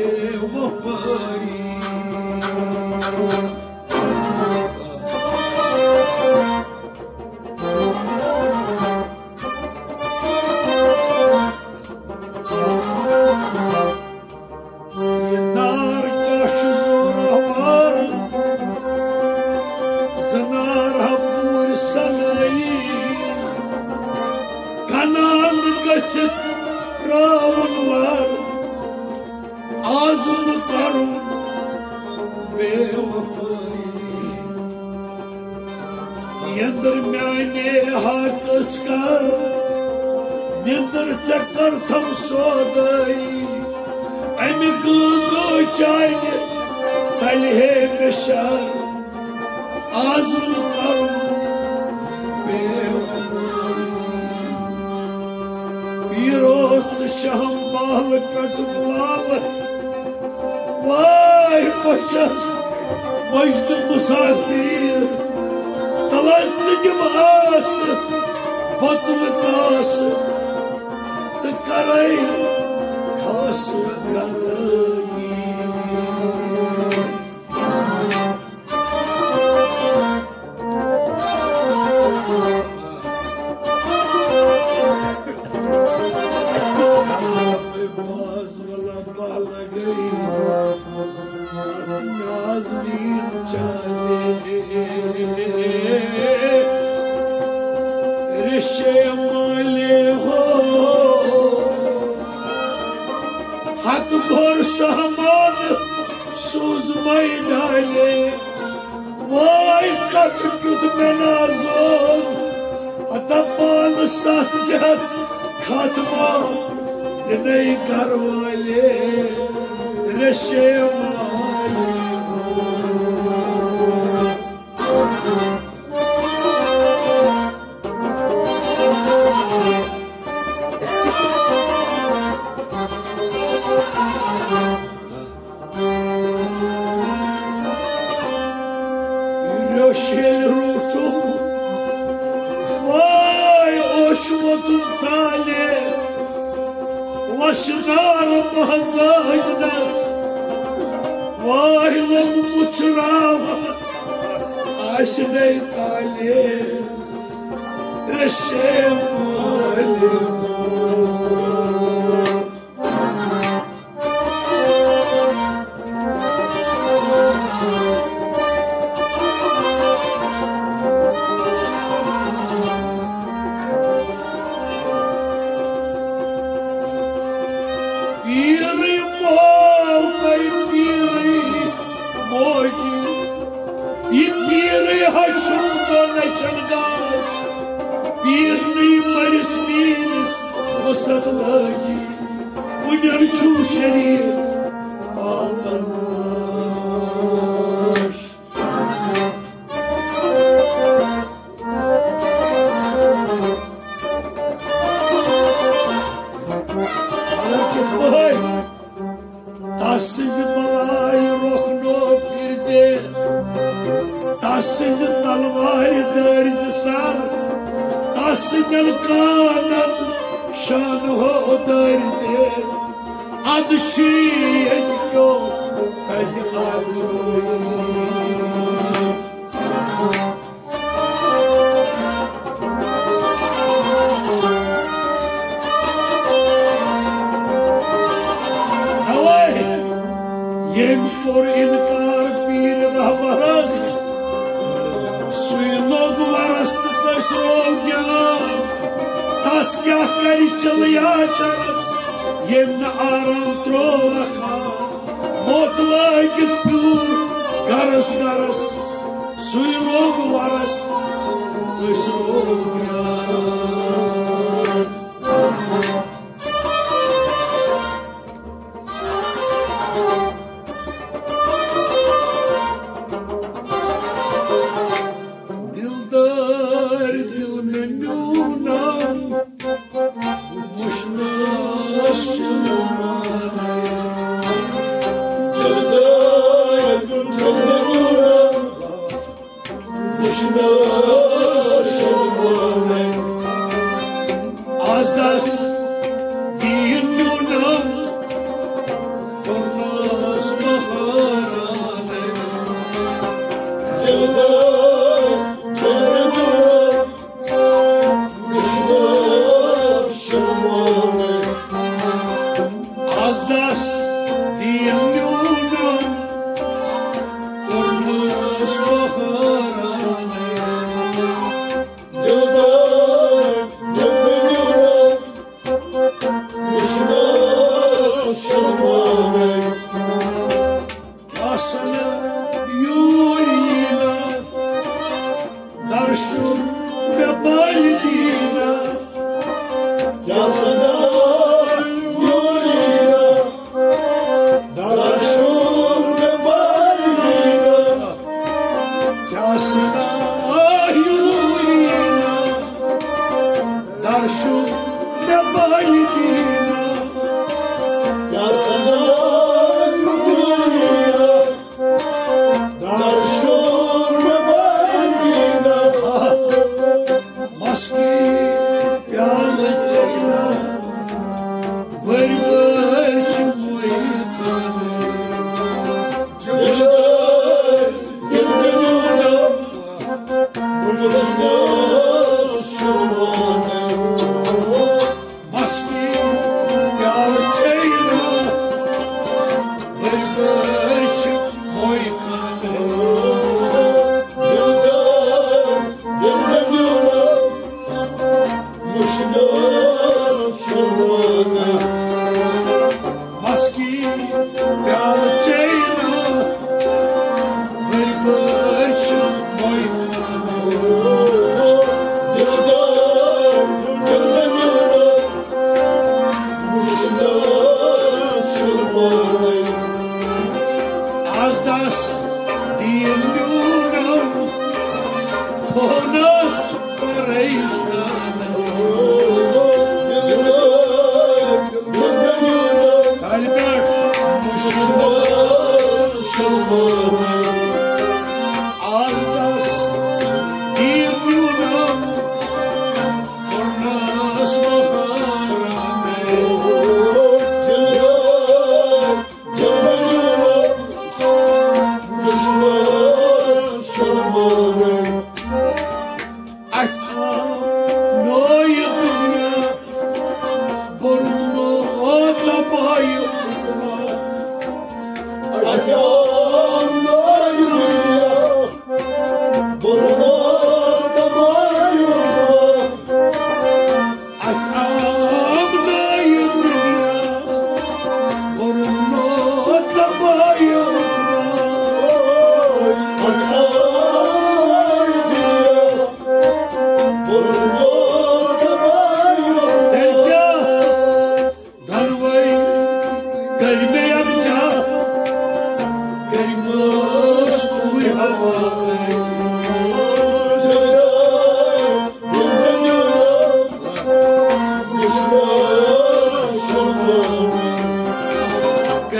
meu bom pai. Yandır meyne hak ıskar Yandır çakar tam sodayı Emi gıgı çayne Salhe beşar. Ağzını karun Bir olsa şahım bağlı katıklalı Vay koças Mecdu give us but विकास करे खास कर saman suzmay dale vay kaç güdmen azon atapan sancat katma deney karvale reşema چل رو تو وای آشمتون ساله وشنار بازاید دست وای لب مچرامت عشنی قالی رشم مالی Adı şiyet yok Kadı adı Havay Yem por inkar pir rahbaras Suyunog varastı taşrov gel Taskah kari Yemne aram trova ka motu aikit pilur garas garas suri rogu varas Suri rogu Oh. Where you were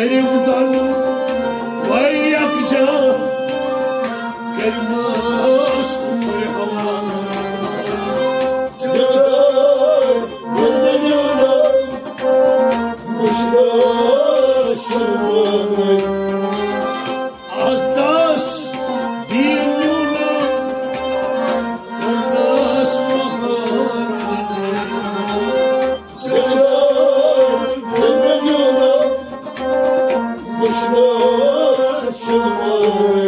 Ele Oh.